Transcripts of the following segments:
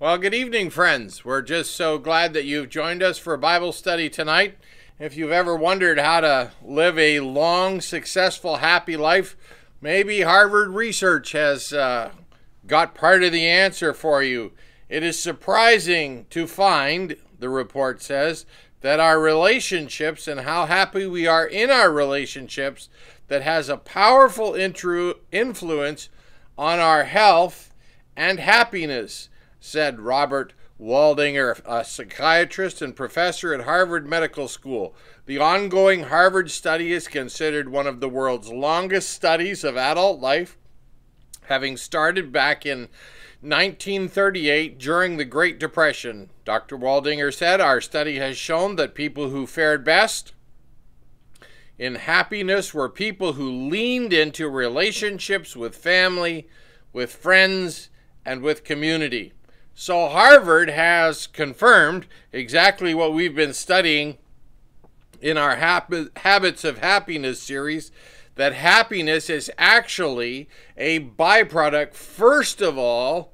Well, good evening, friends. We're just so glad that you've joined us for Bible study tonight. If you've ever wondered how to live a long, successful, happy life, maybe Harvard research has uh, got part of the answer for you. It is surprising to find, the report says, that our relationships and how happy we are in our relationships that has a powerful influence on our health and happiness said Robert Waldinger, a psychiatrist and professor at Harvard Medical School. The ongoing Harvard study is considered one of the world's longest studies of adult life, having started back in 1938 during the Great Depression. Dr. Waldinger said, Our study has shown that people who fared best in happiness were people who leaned into relationships with family, with friends, and with community. So Harvard has confirmed exactly what we've been studying in our Habits of Happiness series that happiness is actually a byproduct, first of all,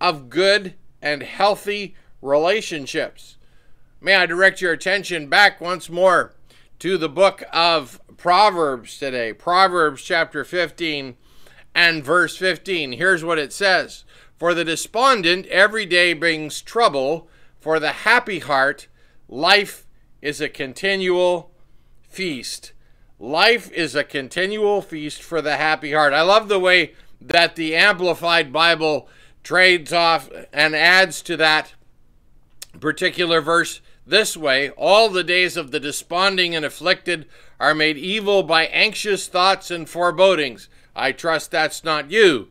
of good and healthy relationships. May I direct your attention back once more to the book of Proverbs today, Proverbs chapter 15 and verse 15. Here's what it says for the despondent, every day brings trouble. For the happy heart, life is a continual feast. Life is a continual feast for the happy heart. I love the way that the Amplified Bible trades off and adds to that particular verse this way All the days of the desponding and afflicted are made evil by anxious thoughts and forebodings. I trust that's not you.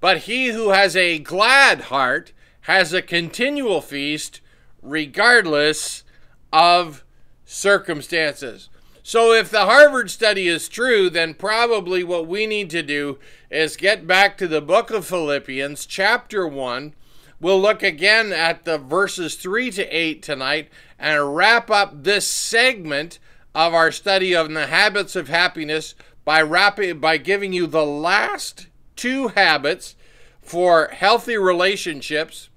But he who has a glad heart has a continual feast regardless of circumstances. So, if the Harvard study is true, then probably what we need to do is get back to the book of Philippians, chapter 1. We'll look again at the verses 3 to 8 tonight and wrap up this segment of our study of the habits of happiness by wrapping by giving you the last two habits for healthy relationships.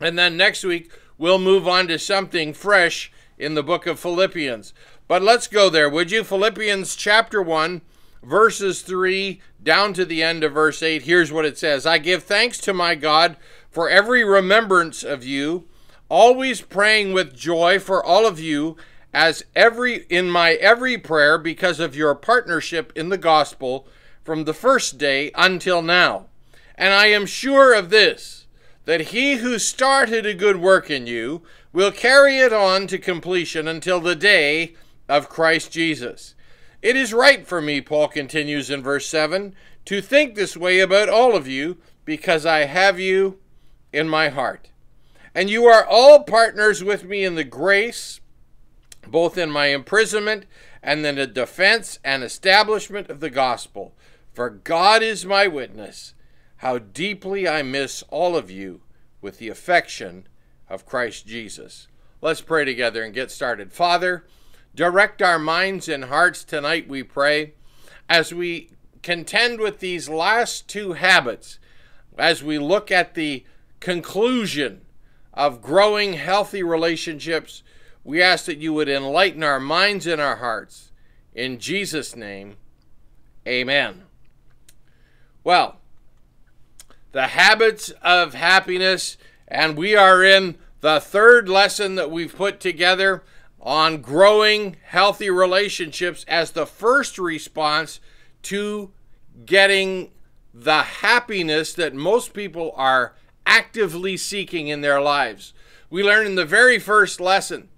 And then next week, we'll move on to something fresh in the book of Philippians. But let's go there, would you? Philippians chapter 1, verses 3 down to the end of verse 8. Here's what it says I give thanks to my God for every remembrance of you, always praying with joy for all of you as every in my every prayer because of your partnership in the gospel from the first day until now. And I am sure of this, that he who started a good work in you will carry it on to completion until the day of Christ Jesus. It is right for me, Paul continues in verse 7, to think this way about all of you, because I have you in my heart. And you are all partners with me in the grace both in my imprisonment and in the defense and establishment of the gospel. For God is my witness, how deeply I miss all of you with the affection of Christ Jesus. Let's pray together and get started. Father, direct our minds and hearts tonight, we pray, as we contend with these last two habits, as we look at the conclusion of growing healthy relationships we ask that you would enlighten our minds and our hearts. In Jesus' name, amen. Well, the habits of happiness, and we are in the third lesson that we've put together on growing healthy relationships as the first response to getting the happiness that most people are actively seeking in their lives. We learned in the very first lesson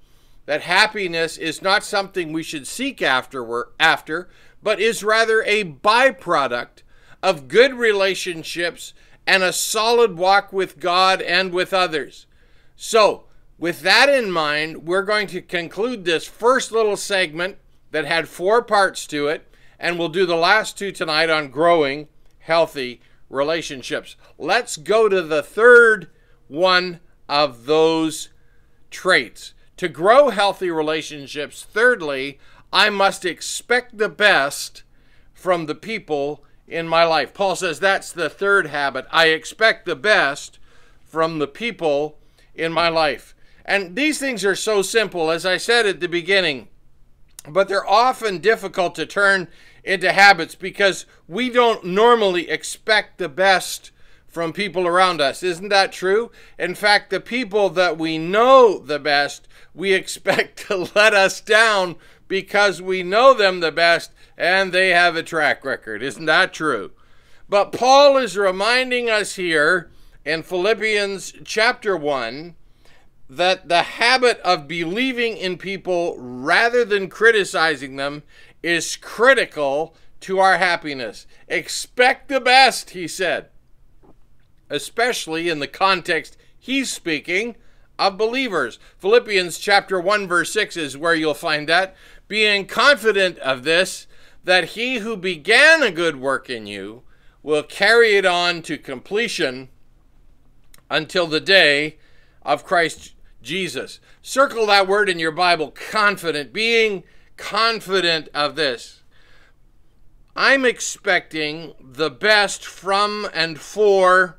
that happiness is not something we should seek after, after but is rather a byproduct of good relationships and a solid walk with God and with others. So, with that in mind, we're going to conclude this first little segment that had four parts to it, and we'll do the last two tonight on growing healthy relationships. Let's go to the third one of those traits. To grow healthy relationships, thirdly, I must expect the best from the people in my life. Paul says that's the third habit. I expect the best from the people in my life. And these things are so simple, as I said at the beginning, but they're often difficult to turn into habits because we don't normally expect the best from people around us. Isn't that true? In fact, the people that we know the best, we expect to let us down because we know them the best and they have a track record. Isn't that true? But Paul is reminding us here in Philippians chapter 1 that the habit of believing in people rather than criticizing them is critical to our happiness. Expect the best, he said, especially in the context he's speaking of believers. Philippians chapter 1 verse 6 is where you'll find that, being confident of this that he who began a good work in you will carry it on to completion until the day of Christ Jesus. Circle that word in your Bible, confident, being confident of this. I'm expecting the best from and for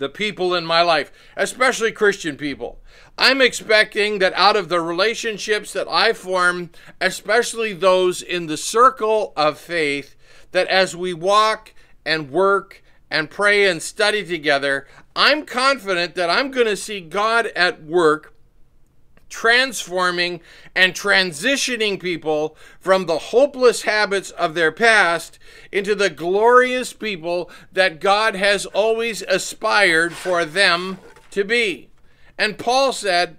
the people in my life, especially Christian people. I'm expecting that out of the relationships that I form, especially those in the circle of faith, that as we walk and work and pray and study together, I'm confident that I'm going to see God at work transforming and transitioning people from the hopeless habits of their past into the glorious people that God has always aspired for them to be. And Paul said,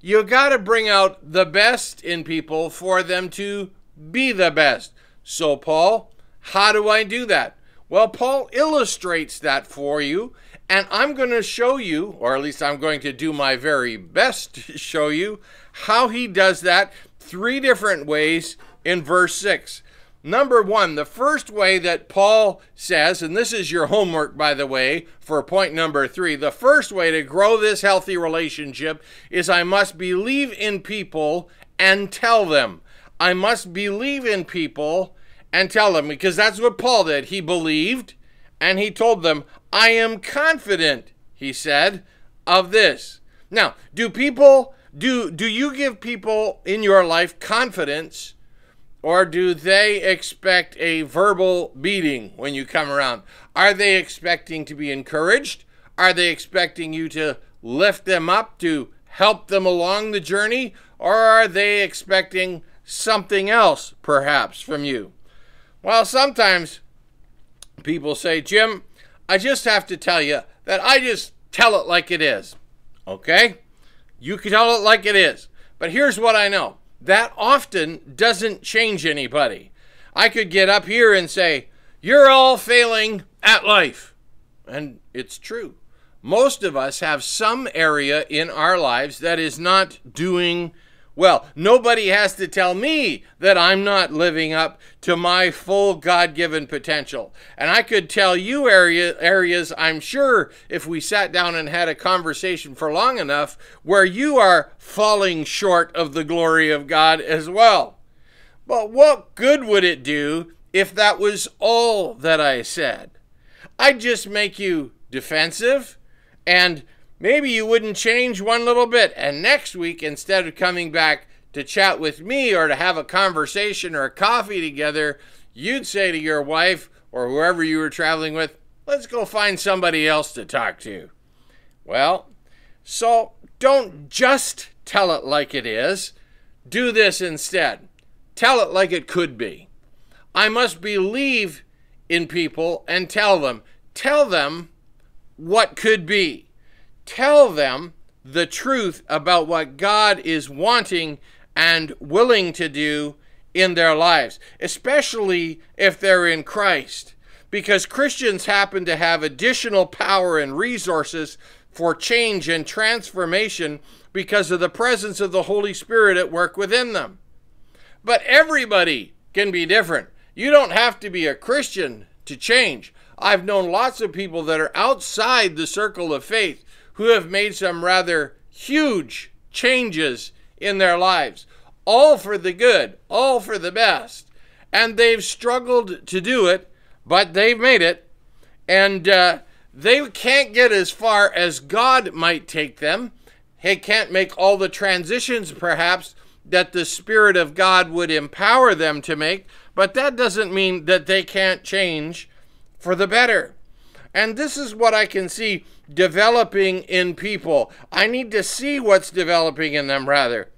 You got to bring out the best in people for them to be the best. So, Paul, how do I do that? Well, Paul illustrates that for you, and I'm going to show you, or at least I'm going to do my very best to show you, how he does that three different ways in verse 6. Number one, the first way that Paul says, and this is your homework, by the way, for point number three, the first way to grow this healthy relationship is I must believe in people and tell them. I must believe in people and tell them because that's what Paul did. He believed and he told them, I am confident, he said, of this. Now, do people do do you give people in your life confidence or do they expect a verbal beating when you come around? Are they expecting to be encouraged? Are they expecting you to lift them up to help them along the journey? Or are they expecting something else, perhaps, from you? Well, sometimes people say, Jim, I just have to tell you that I just tell it like it is. Okay? You can tell it like it is. But here's what I know that often doesn't change anybody. I could get up here and say, You're all failing at life. And it's true. Most of us have some area in our lives that is not doing well, nobody has to tell me that I'm not living up to my full God given potential. And I could tell you area, areas, I'm sure, if we sat down and had a conversation for long enough, where you are falling short of the glory of God as well. But what good would it do if that was all that I said? I'd just make you defensive and maybe you wouldn't change one little bit. And next week, instead of coming back to chat with me or to have a conversation or a coffee together, you'd say to your wife or whoever you were traveling with, let's go find somebody else to talk to. Well, so don't just tell it like it is. Do this instead. Tell it like it could be. I must believe in people and tell them. Tell them what could be tell them the truth about what God is wanting and willing to do in their lives, especially if they're in Christ. Because Christians happen to have additional power and resources for change and transformation because of the presence of the Holy Spirit at work within them. But everybody can be different. You don't have to be a Christian to change. I've known lots of people that are outside the circle of faith who have made some rather huge changes in their lives, all for the good, all for the best. And they've struggled to do it, but they've made it. And uh, they can't get as far as God might take them. They can't make all the transitions, perhaps, that the Spirit of God would empower them to make, but that doesn't mean that they can't change for the better. And this is what I can see developing in people. I need to see what's developing in them, rather.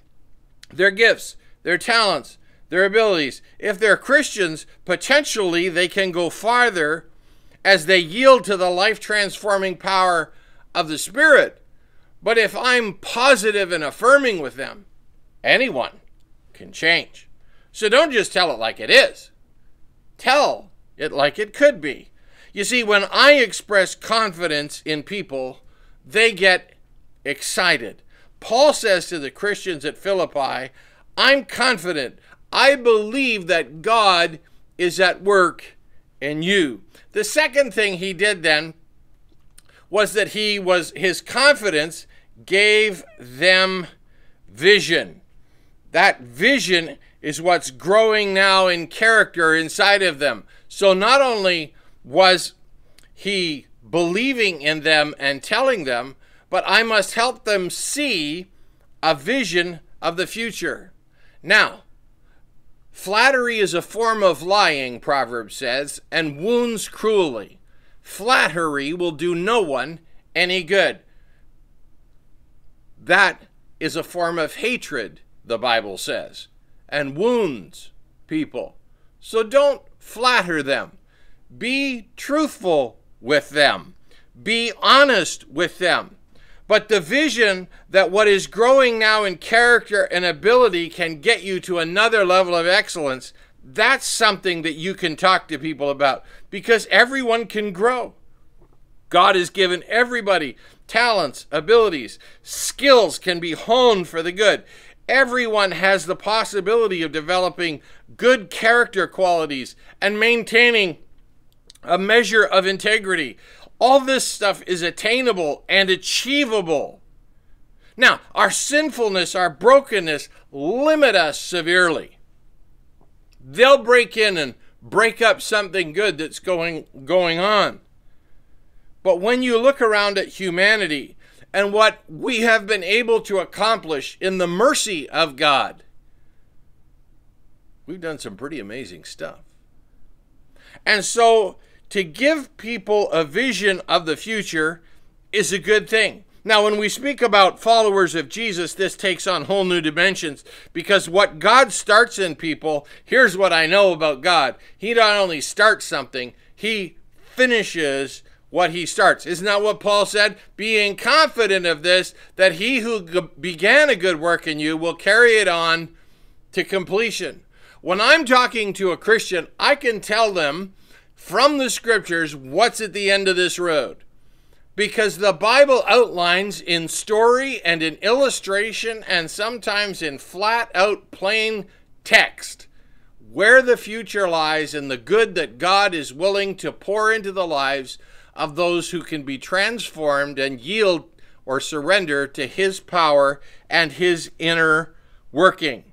Their gifts, their talents, their abilities. If they're Christians, potentially they can go farther as they yield to the life transforming power of the Spirit. But if I'm positive and affirming with them, anyone can change. So don't just tell it like it is, tell it like it could be. You see, when I express confidence in people, they get excited. Paul says to the Christians at Philippi, I'm confident. I believe that God is at work in you. The second thing he did then was that he was his confidence gave them vision. That vision is what's growing now in character inside of them. So not only was he believing in them and telling them, but I must help them see a vision of the future. Now, flattery is a form of lying, Proverbs says, and wounds cruelly. Flattery will do no one any good. That is a form of hatred, the Bible says, and wounds people. So don't flatter them. Be truthful with them. Be honest with them. But the vision that what is growing now in character and ability can get you to another level of excellence, that's something that you can talk to people about because everyone can grow. God has given everybody talents, abilities, skills can be honed for the good. Everyone has the possibility of developing good character qualities and maintaining a measure of integrity. All this stuff is attainable and achievable. Now, our sinfulness, our brokenness limit us severely. They'll break in and break up something good that's going going on. But when you look around at humanity and what we have been able to accomplish in the mercy of God, we've done some pretty amazing stuff. And so to give people a vision of the future is a good thing. Now, when we speak about followers of Jesus, this takes on whole new dimensions because what God starts in people, here's what I know about God. He not only starts something, he finishes what he starts. Isn't that what Paul said? Being confident of this, that he who began a good work in you will carry it on to completion. When I'm talking to a Christian, I can tell them from the scriptures what's at the end of this road. Because the Bible outlines in story and in illustration and sometimes in flat out plain text where the future lies and the good that God is willing to pour into the lives of those who can be transformed and yield or surrender to His power and His inner working.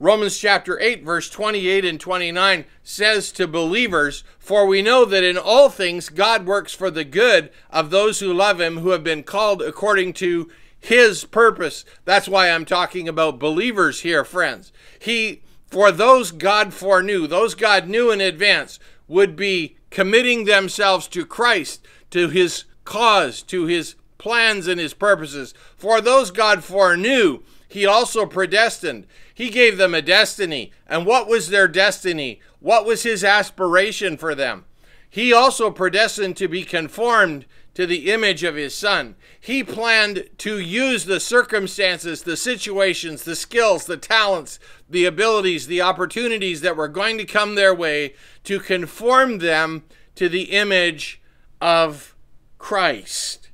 Romans chapter 8, verse 28 and 29 says to believers, For we know that in all things God works for the good of those who love him, who have been called according to his purpose. That's why I'm talking about believers here, friends. He, for those God foreknew, those God knew in advance, would be committing themselves to Christ, to his cause, to his plans and his purposes. For those God foreknew, he also predestined. He gave them a destiny. And what was their destiny? What was his aspiration for them? He also predestined to be conformed to the image of his son. He planned to use the circumstances, the situations, the skills, the talents, the abilities, the opportunities that were going to come their way to conform them to the image of Christ.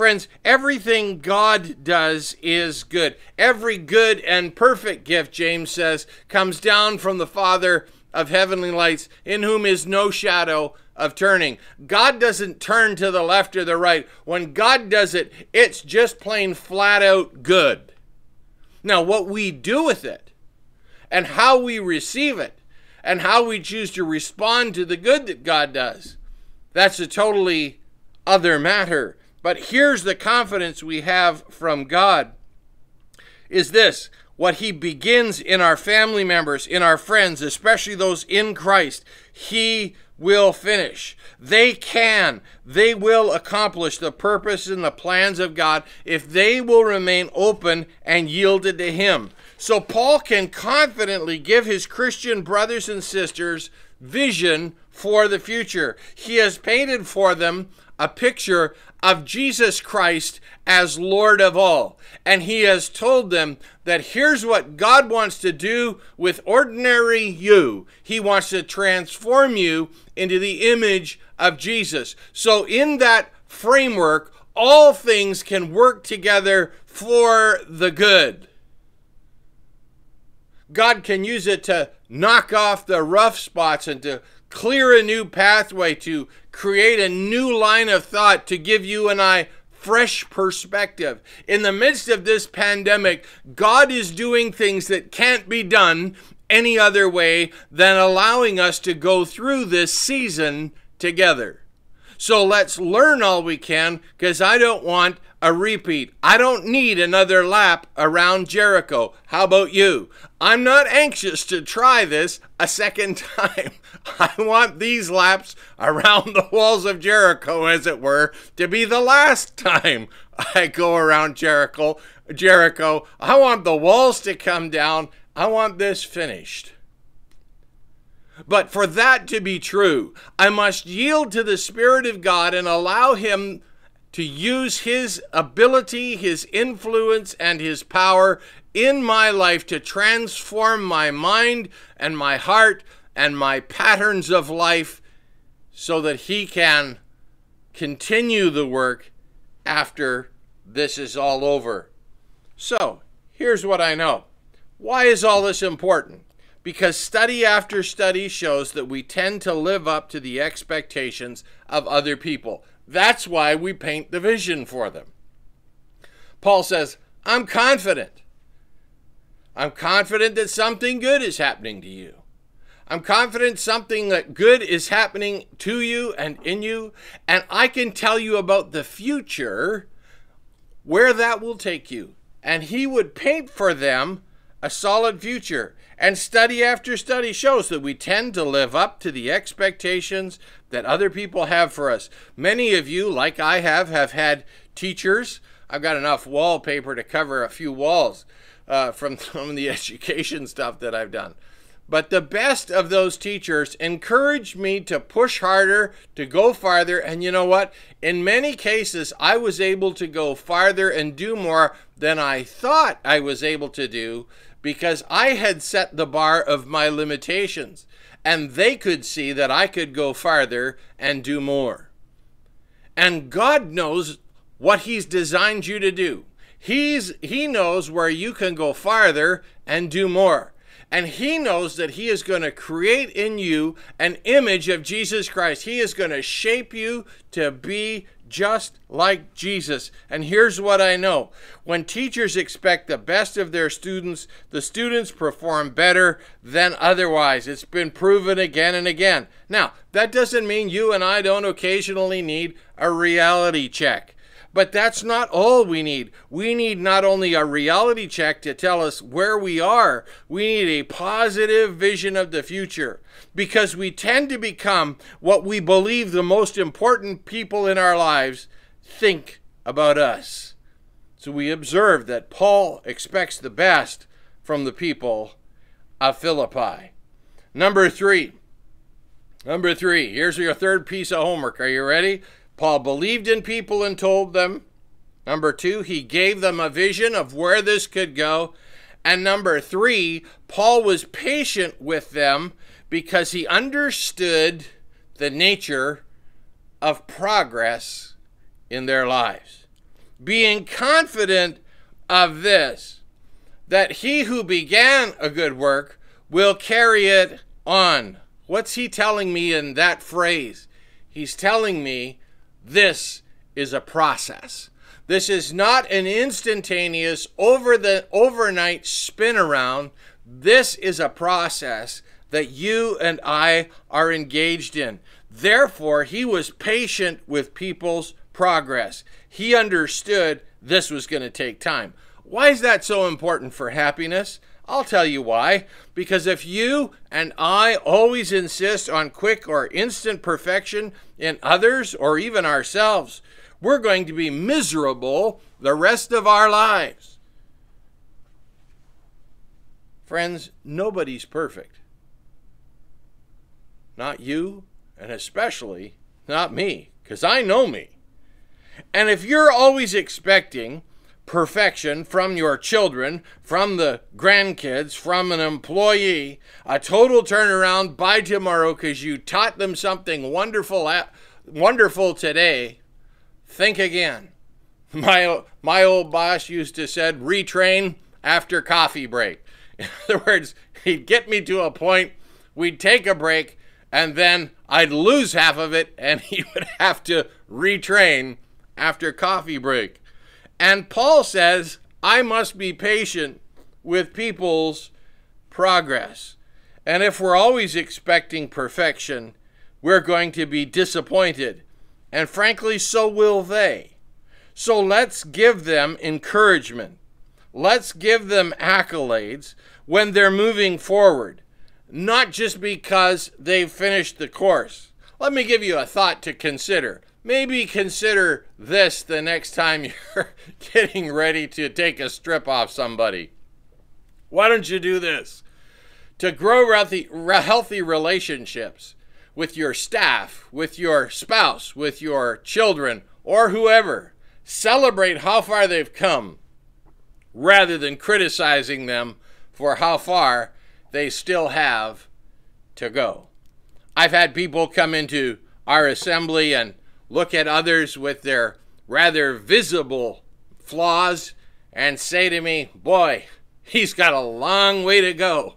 Friends, everything God does is good. Every good and perfect gift, James says, comes down from the Father of heavenly lights, in whom is no shadow of turning. God doesn't turn to the left or the right. When God does it, it's just plain flat out good. Now, what we do with it and how we receive it and how we choose to respond to the good that God does, that's a totally other matter. But here's the confidence we have from God is this what he begins in our family members, in our friends, especially those in Christ, he will finish. They can, they will accomplish the purpose and the plans of God if they will remain open and yielded to him. So Paul can confidently give his Christian brothers and sisters vision for the future. He has painted for them a picture of Jesus Christ as Lord of all. And he has told them that here's what God wants to do with ordinary you. He wants to transform you into the image of Jesus. So, in that framework, all things can work together for the good. God can use it to knock off the rough spots and to clear a new pathway, to create a new line of thought, to give you and I fresh perspective. In the midst of this pandemic, God is doing things that can't be done any other way than allowing us to go through this season together. So let's learn all we can because I don't want a repeat. I don't need another lap around Jericho. How about you? I'm not anxious to try this a second time. I want these laps around the walls of Jericho, as it were, to be the last time I go around Jericho. Jericho. I want the walls to come down. I want this finished. But for that to be true, I must yield to the Spirit of God and allow Him to use His ability, His influence, and His power in my life to transform my mind and my heart and my patterns of life so that He can continue the work after this is all over. So, here's what I know. Why is all this important? Because study after study shows that we tend to live up to the expectations of other people. That's why we paint the vision for them. Paul says, I'm confident. I'm confident that something good is happening to you. I'm confident something that good is happening to you and in you, and I can tell you about the future where that will take you. And he would paint for them a solid future. And study after study shows that we tend to live up to the expectations that other people have for us. Many of you, like I have, have had teachers. I've got enough wallpaper to cover a few walls uh, from some of the education stuff that I've done. But the best of those teachers encouraged me to push harder, to go farther. And you know what? In many cases, I was able to go farther and do more than I thought I was able to do because I had set the bar of my limitations. And they could see that I could go farther and do more. And God knows what He's designed you to do. He's, he knows where you can go farther and do more. And he knows that he is going to create in you an image of Jesus Christ. He is going to shape you to be just like Jesus. And here's what I know when teachers expect the best of their students, the students perform better than otherwise. It's been proven again and again. Now, that doesn't mean you and I don't occasionally need a reality check. But that's not all we need. We need not only a reality check to tell us where we are, we need a positive vision of the future because we tend to become what we believe the most important people in our lives think about us. So we observe that Paul expects the best from the people of Philippi. Number three. Number three. Here's your third piece of homework. Are you ready? Paul believed in people and told them. Number two, he gave them a vision of where this could go. And number three, Paul was patient with them because he understood the nature of progress in their lives. Being confident of this, that he who began a good work will carry it on. What's he telling me in that phrase? He's telling me this is a process. This is not an instantaneous over the overnight spin around. This is a process that you and I are engaged in. Therefore, he was patient with people's progress. He understood this was going to take time. Why is that so important for happiness? I'll tell you why. Because if you and I always insist on quick or instant perfection in others or even ourselves, we're going to be miserable the rest of our lives. Friends, nobody's perfect. Not you, and especially not me, because I know me. And if you're always expecting perfection from your children, from the grandkids, from an employee, a total turnaround by tomorrow because you taught them something wonderful, at, wonderful today, think again. My, my old boss used to said retrain after coffee break. In other words, he'd get me to a point, we'd take a break, and then I'd lose half of it, and he would have to retrain after coffee break. And Paul says, I must be patient with people's progress. And if we're always expecting perfection, we're going to be disappointed. And frankly, so will they. So let's give them encouragement. Let's give them accolades when they're moving forward not just because they've finished the course. Let me give you a thought to consider. Maybe consider this the next time you're getting ready to take a strip off somebody. Why don't you do this? To grow healthy, healthy relationships with your staff, with your spouse, with your children, or whoever, celebrate how far they've come rather than criticizing them for how far they still have to go. I've had people come into our assembly and look at others with their rather visible flaws and say to me, Boy, he's got a long way to go.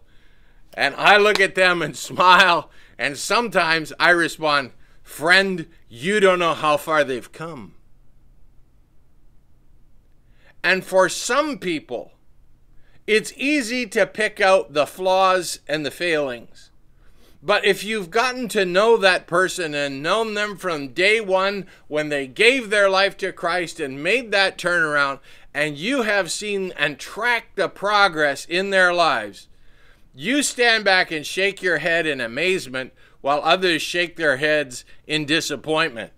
And I look at them and smile, and sometimes I respond, Friend, you don't know how far they've come. And for some people, it's easy to pick out the flaws and the failings. But if you've gotten to know that person and known them from day one when they gave their life to Christ and made that turnaround, and you have seen and tracked the progress in their lives, you stand back and shake your head in amazement while others shake their heads in disappointment.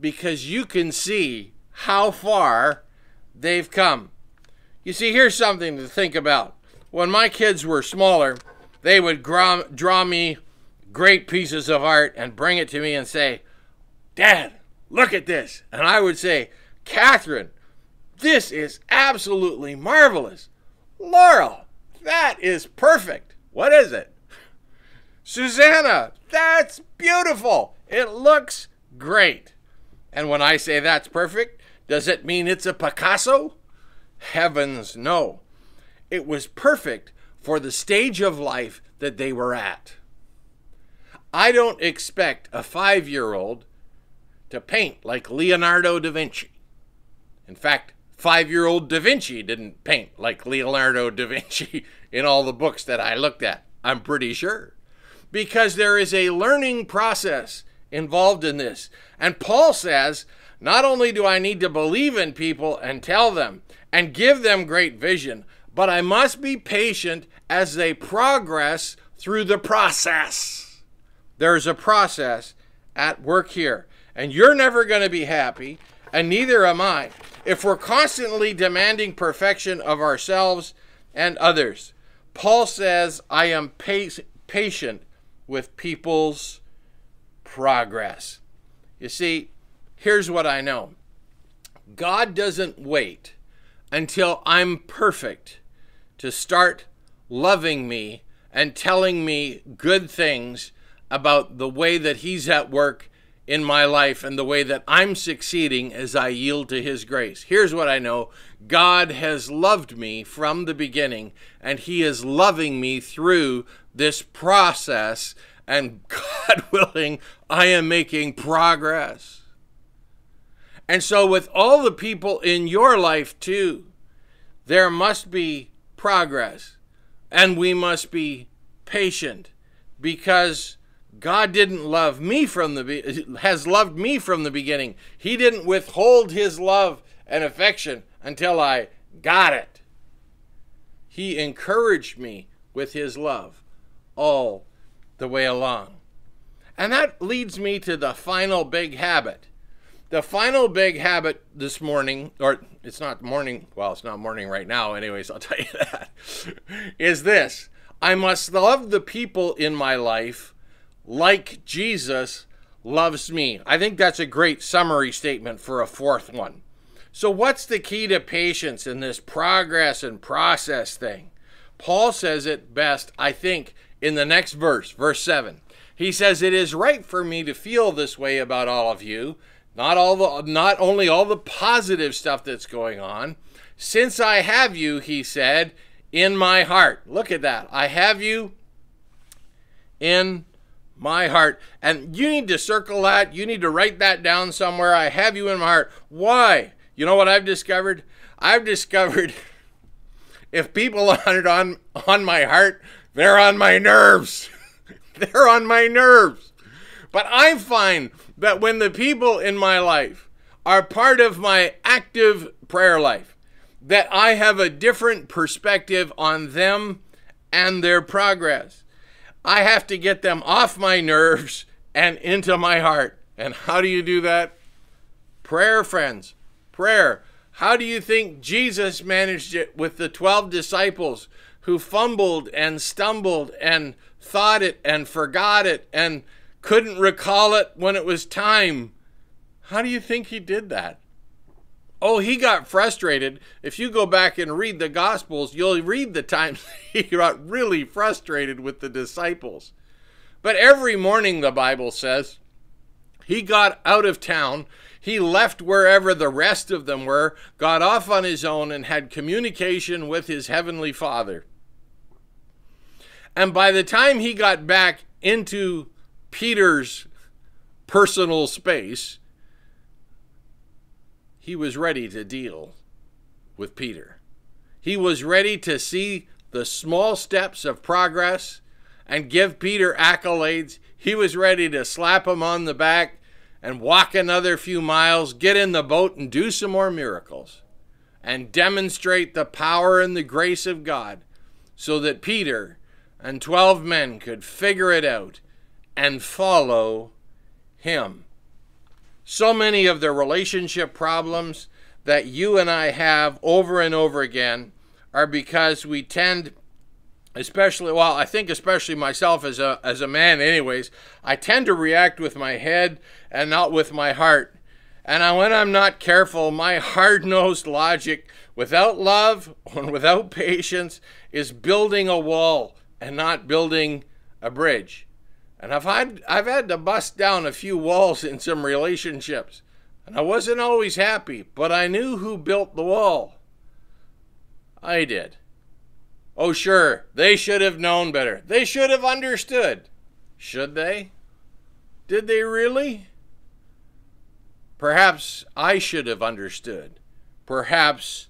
Because you can see how far they've come. You see, here's something to think about. When my kids were smaller, they would draw, draw me great pieces of art and bring it to me and say, Dad, look at this. And I would say, Catherine, this is absolutely marvelous. Laurel, that is perfect. What is it? Susanna, that's beautiful. It looks great. And when I say that's perfect, does it mean it's a Picasso? Heavens, no. It was perfect for the stage of life that they were at. I don't expect a five year old to paint like Leonardo da Vinci. In fact, five year old Da Vinci didn't paint like Leonardo da Vinci in all the books that I looked at, I'm pretty sure. Because there is a learning process involved in this. And Paul says, not only do I need to believe in people and tell them, and give them great vision. But I must be patient as they progress through the process. There's a process at work here, and you're never going to be happy, and neither am I, if we're constantly demanding perfection of ourselves and others. Paul says, I am patient with people's progress. You see, here's what I know God doesn't wait until I'm perfect to start loving me and telling me good things about the way that He's at work in my life and the way that I'm succeeding as I yield to His grace. Here's what I know God has loved me from the beginning, and He is loving me through this process. And God willing, I am making progress. And so, with all the people in your life, too, there must be progress. And we must be patient because God didn't love me from the has loved me from the beginning. He didn't withhold his love and affection until I got it. He encouraged me with his love all the way along. And that leads me to the final big habit. The final big habit this morning, or it's not morning, well, it's not morning right now, anyways, I'll tell you that, is this I must love the people in my life like Jesus loves me. I think that's a great summary statement for a fourth one. So, what's the key to patience in this progress and process thing? Paul says it best, I think, in the next verse, verse 7. He says, It is right for me to feel this way about all of you, not all the not only all the positive stuff that's going on. Since I have you, he said, in my heart. Look at that. I have you in my heart. And you need to circle that. You need to write that down somewhere. I have you in my heart. Why? You know what I've discovered? I've discovered if people aren't on on my heart, they're on my nerves. they're on my nerves. But I find that when the people in my life are part of my active prayer life, that I have a different perspective on them and their progress. I have to get them off my nerves and into my heart. And how do you do that? Prayer, friends. Prayer. How do you think Jesus managed it with the 12 disciples who fumbled and stumbled and thought it and forgot it and couldn't recall it when it was time? How do you think he did that? Oh, he got frustrated. If you go back and read the Gospels, you'll read the times he got really frustrated with the disciples. But every morning, the Bible says, he got out of town. He left wherever the rest of them were, got off on his own, and had communication with his heavenly Father. And by the time he got back into Peter's personal space, he was ready to deal with Peter. He was ready to see the small steps of progress and give Peter accolades. He was ready to slap him on the back and walk another few miles, get in the boat, and do some more miracles and demonstrate the power and the grace of God so that Peter and 12 men could figure it out and follow him. So many of the relationship problems that you and I have over and over again are because we tend especially well I think especially myself as a as a man anyways I tend to react with my head and not with my heart. And when I'm not careful my hard-nosed logic without love and without patience is building a wall and not building a bridge and I've had I've had to bust down a few walls in some relationships. And I wasn't always happy, but I knew who built the wall. I did. Oh, sure, they should have known better. They should have understood. Should they? Did they really? Perhaps I should have understood. Perhaps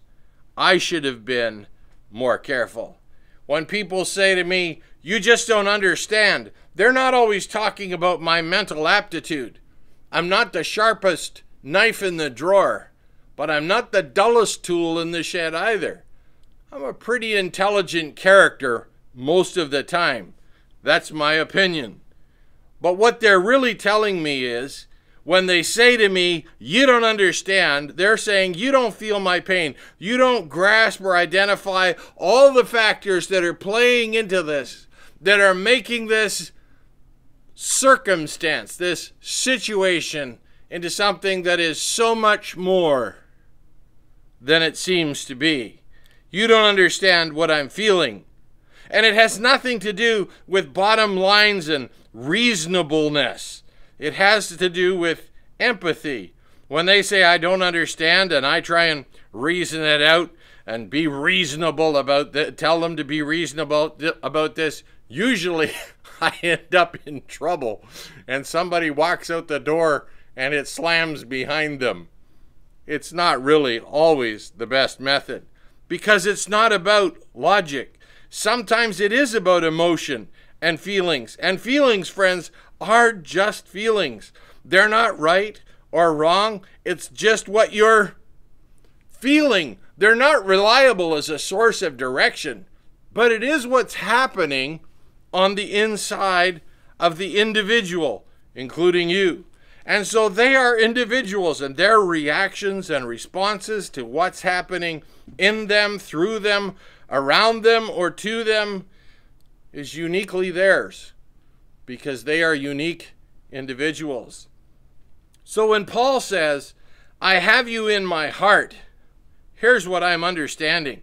I should have been more careful. When people say to me, You just don't understand, they're not always talking about my mental aptitude. I'm not the sharpest knife in the drawer, but I'm not the dullest tool in the shed either. I'm a pretty intelligent character most of the time. That's my opinion. But what they're really telling me is when they say to me, You don't understand, they're saying, You don't feel my pain. You don't grasp or identify all the factors that are playing into this, that are making this circumstance, this situation, into something that is so much more than it seems to be. You don't understand what I'm feeling. And it has nothing to do with bottom lines and reasonableness. It has to do with empathy. When they say I don't understand and I try and reason it out and be reasonable about that, tell them to be reasonable about this, usually I end up in trouble and somebody walks out the door and it slams behind them. It's not really always the best method because it's not about logic. Sometimes it is about emotion and feelings. And feelings, friends, are just feelings. They're not right or wrong. It's just what you're feeling. They're not reliable as a source of direction, but it is what's happening on the inside of the individual, including you. And so they are individuals, and their reactions and responses to what's happening in them, through them, around them, or to them is uniquely theirs because they are unique individuals. So when Paul says, I have you in my heart, here's what I'm understanding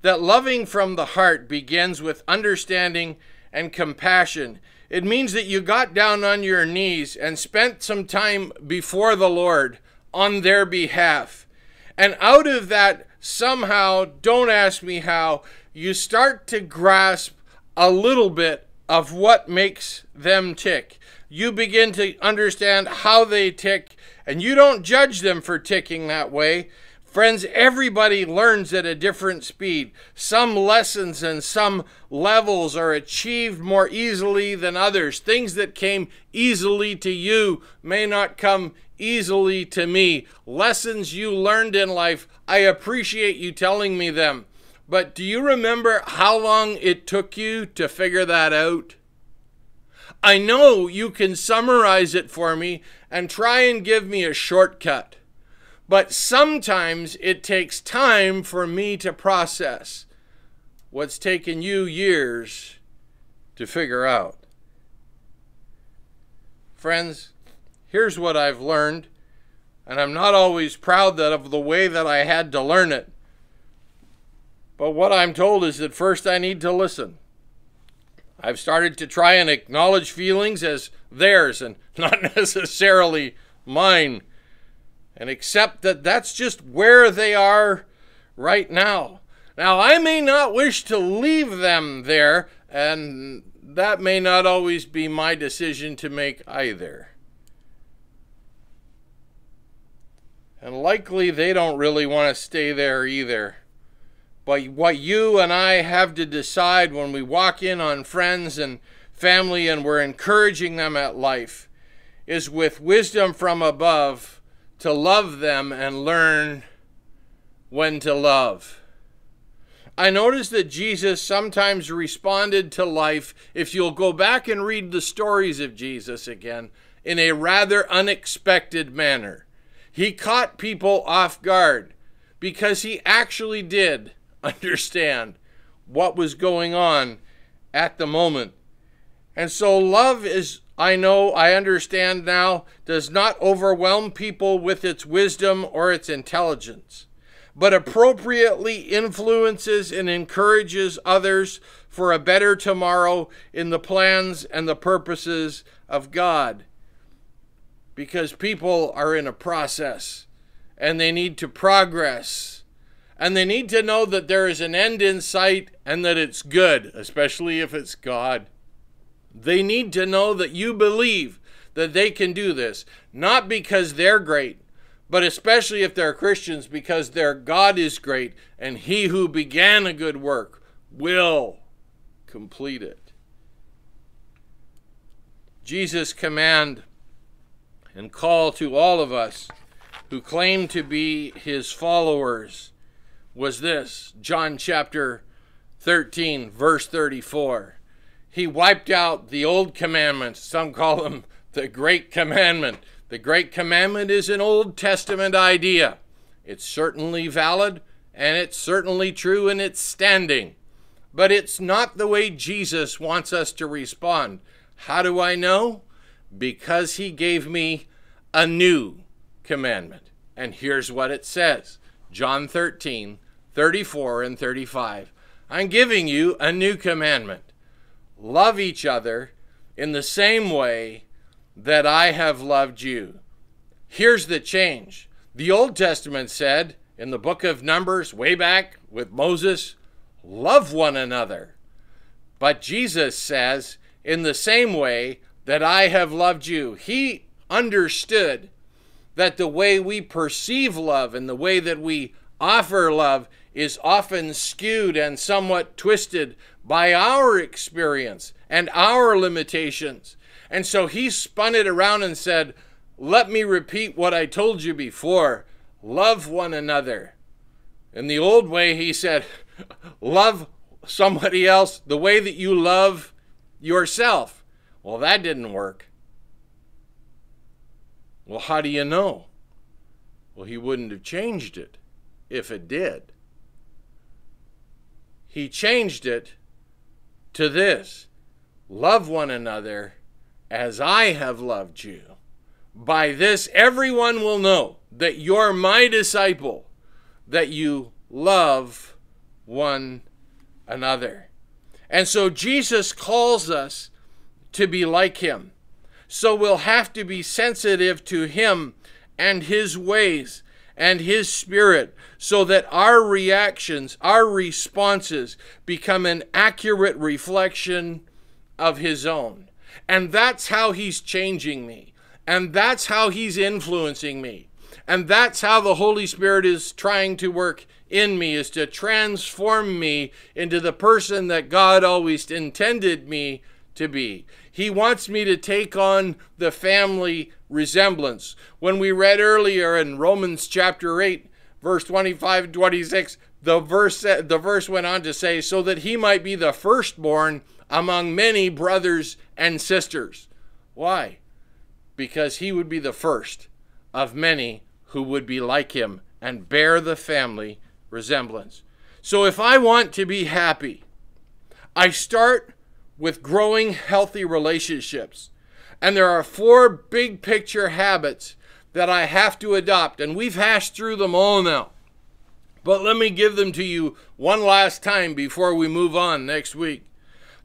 that loving from the heart begins with understanding and compassion it means that you got down on your knees and spent some time before the Lord on their behalf. And out of that, somehow, don't ask me how, you start to grasp a little bit of what makes them tick. You begin to understand how they tick, and you don't judge them for ticking that way. Friends, everybody learns at a different speed. Some lessons and some levels are achieved more easily than others. Things that came easily to you may not come easily to me. Lessons you learned in life, I appreciate you telling me them. But do you remember how long it took you to figure that out? I know you can summarize it for me and try and give me a shortcut. But sometimes it takes time for me to process what's taken you years to figure out. Friends, here's what I've learned, and I'm not always proud that of the way that I had to learn it. But what I'm told is that first I need to listen. I've started to try and acknowledge feelings as theirs and not necessarily mine and accept that that's just where they are right now. Now, I may not wish to leave them there, and that may not always be my decision to make either. And likely they don't really want to stay there either. But what you and I have to decide when we walk in on friends and family and we're encouraging them at life is with wisdom from above to love them and learn when to love. I noticed that Jesus sometimes responded to life, if you'll go back and read the stories of Jesus again, in a rather unexpected manner. He caught people off guard because he actually did understand what was going on at the moment. And so love is I know, I understand now, does not overwhelm people with its wisdom or its intelligence, but appropriately influences and encourages others for a better tomorrow in the plans and the purposes of God. Because people are in a process and they need to progress and they need to know that there is an end in sight and that it's good, especially if it's God. They need to know that you believe that they can do this, not because they're great, but especially if they're Christians, because their God is great, and he who began a good work will complete it. Jesus' command and call to all of us who claim to be his followers was this John chapter 13, verse 34 he wiped out the old commandments. Some call them the Great Commandment. The Great Commandment is an Old Testament idea. It's certainly valid and it's certainly true in its standing. But it's not the way Jesus wants us to respond. How do I know? Because he gave me a new commandment. And here's what it says John 13, 34 and 35. I'm giving you a new commandment love each other in the same way that I have loved you. Here's the change. The Old Testament said in the book of Numbers, way back with Moses, love one another. But Jesus says, in the same way that I have loved you. He understood that the way we perceive love and the way that we offer love is often skewed and somewhat twisted by our experience and our limitations. And so he spun it around and said, Let me repeat what I told you before love one another. In the old way, he said, Love somebody else the way that you love yourself. Well, that didn't work. Well, how do you know? Well, he wouldn't have changed it if it did. He changed it to this love one another as I have loved you. By this, everyone will know that you're my disciple, that you love one another. And so Jesus calls us to be like him. So we'll have to be sensitive to him and his ways and his spirit so that our reactions, our responses become an accurate reflection of his own. And that's how he's changing me. And that's how he's influencing me. And that's how the Holy Spirit is trying to work in me is to transform me into the person that God always intended me to be. He wants me to take on the family resemblance. When we read earlier in Romans chapter 8, verse 25 and 26, the verse, the verse went on to say, so that he might be the firstborn among many brothers and sisters. Why? Because he would be the first of many who would be like him and bear the family resemblance. So if I want to be happy, I start with growing healthy relationships. And there are four big picture habits that I have to adopt, and we've hashed through them all now. But let me give them to you one last time before we move on next week.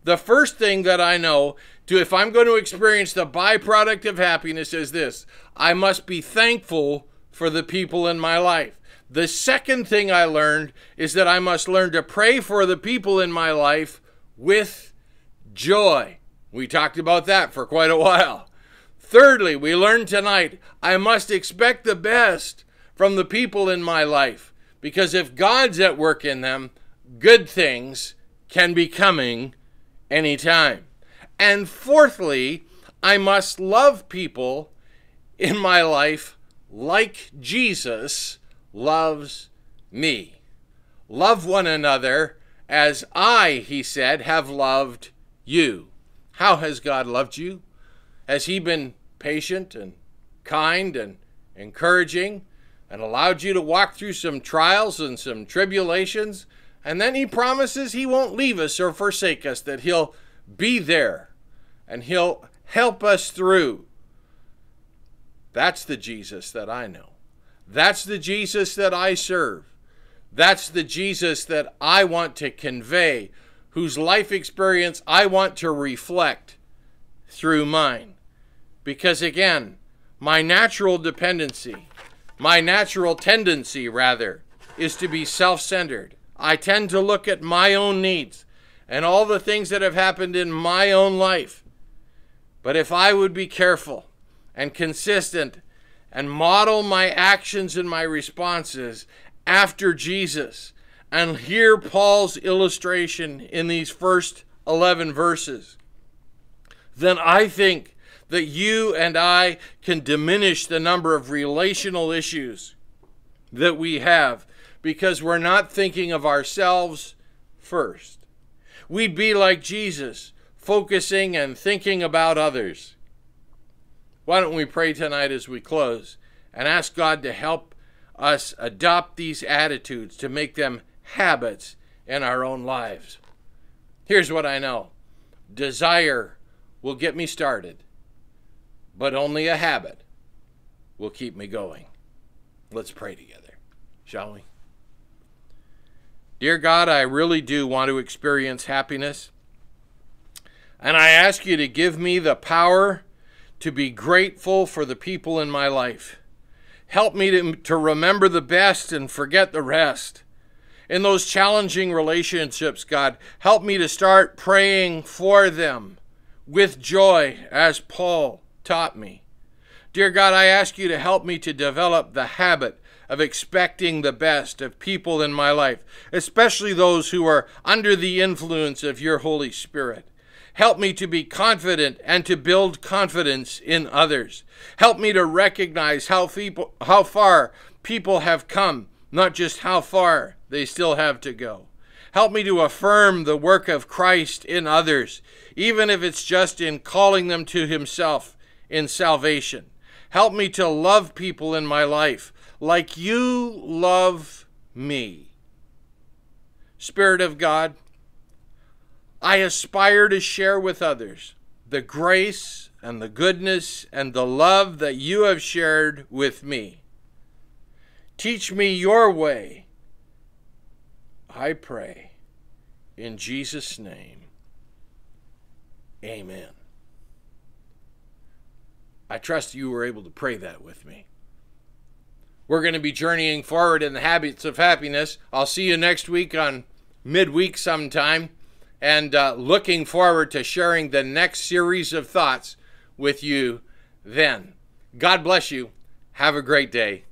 The first thing that I know to if I'm going to experience the byproduct of happiness is this I must be thankful for the people in my life. The second thing I learned is that I must learn to pray for the people in my life with joy. We talked about that for quite a while. Thirdly, we learned tonight I must expect the best from the people in my life because if God's at work in them, good things can be coming anytime. And fourthly, I must love people in my life like Jesus loves me. Love one another as I, he said, have loved you. How has God loved you? Has he been patient and kind and encouraging and allowed you to walk through some trials and some tribulations? And then he promises he won't leave us or forsake us, that he'll be there and he'll help us through. That's the Jesus that I know. That's the Jesus that I serve. That's the Jesus that I want to convey, whose life experience I want to reflect through mine. Because again, my natural dependency, my natural tendency, rather, is to be self centered. I tend to look at my own needs and all the things that have happened in my own life. But if I would be careful and consistent and model my actions and my responses after Jesus and hear Paul's illustration in these first 11 verses, then I think that you and I can diminish the number of relational issues that we have because we're not thinking of ourselves first. We'd be like Jesus, focusing and thinking about others. Why don't we pray tonight as we close and ask God to help us adopt these attitudes to make them habits in our own lives? Here's what I know desire will get me started, but only a habit will keep me going. Let's pray together, shall we? Dear God, I really do want to experience happiness. And I ask you to give me the power to be grateful for the people in my life. Help me to, to remember the best and forget the rest. In those challenging relationships, God, help me to start praying for them with joy, as Paul taught me. Dear God, I ask you to help me to develop the habit of expecting the best of people in my life, especially those who are under the influence of your Holy Spirit. Help me to be confident and to build confidence in others. Help me to recognize how, people, how far people have come, not just how far they still have to go. Help me to affirm the work of Christ in others, even if it's just in calling them to Himself in salvation. Help me to love people in my life like you love me. Spirit of God, I aspire to share with others the grace and the goodness and the love that you have shared with me. Teach me your way, I pray. In Jesus' name, amen. I trust you were able to pray that with me. We're going to be journeying forward in the habits of happiness. I'll see you next week on midweek sometime and uh, looking forward to sharing the next series of thoughts with you then. God bless you. Have a great day.